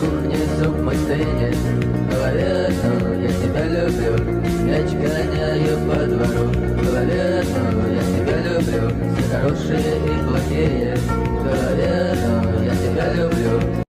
кухне суп мой пустыне Говорят, ну, я тебя люблю. Мяч гоняю по двору. Говорят, ну, я тебя люблю. Все хорошие и плохие.